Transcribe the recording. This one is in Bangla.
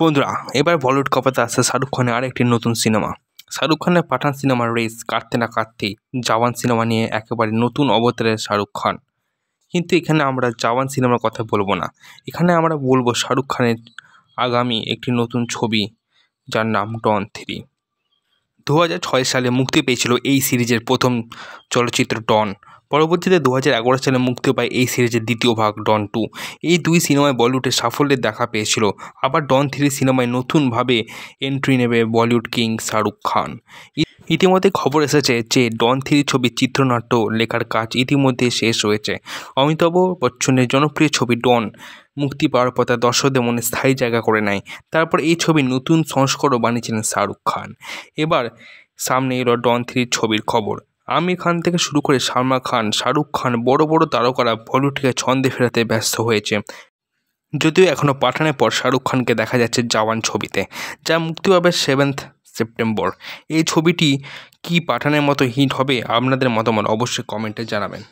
বন্ধুরা, এবার বলিউড কপাতে আসছে শাহরুখ খানের আরেকটি নতুন সিনেমা। শাহরুখ খানের পাঠান সিনেমার রেস, কাটতে না কাটতেই জওয়ান সিনেমা নিয়ে একেবারে নতুন অবতারের শাহরুখ খান। কিন্তু এখানে আমরা জওয়ান সিনেমার কথা বলব না। এখানে আমরা বলব শাহরুখ খানের আগামী একটি নতুন ছবি, যার নাম ডন থ্রি। দু হাজার ছয় সালে মুক্তি পেয়েছিল এই সিরিজের প্রথম চলচ্চিত্র ডন। পরবর্তীতে দু হাজার এগারো সালে মুক্তি পায় এই সিরিজের দ্বিতীয় ভাগ, ডন টু। এই দুই সিনেমায় বলিউডে সাফল্যের দেখা পেয়েছিল। আবার ডন থ্রি সিনেমায় নতুনভাবে এন্ট্রি নেবে বলিউড কিং শাহরুখ খান। ইতিমধ্যে খবর এসেছে যে, ডন থ্রি ছবির চিত্রনাট্য লেখার কাজ ইতিমধ্যে শেষ হয়েছে। অমিতাভ বচ্চনের জনপ্রিয় ছবি ডন মুক্তি পাওয়ার তার দর্শকদের মনে স্থায়ী জায়গা করে নেয়। তারপর এই ছবির নতুন সংস্করণও বানিয়েছিলেন শাহরুখ খান। এবার সামনে এলো ডন থ্রির ছবির খবর। আমির খান থেকে শুরু করে সালমা খান, শাহরুখ খান বড় বড় তারকারা বলিউডকে ছন্দে ফেরাতে ব্যস্ত হয়েছে। যদিও এখনও পাঠানের পর শাহরুখ খানকে দেখা যাচ্ছে জওয়ান ছবিতে, যা মুক্তি পাবে সেভেন্থ সেপ্টেম্বর। এই ছবিটি কি পাঠানের মতো হিট হবে, আপনাদের মতামত অবশ্যই কমেন্টে জানাবেন।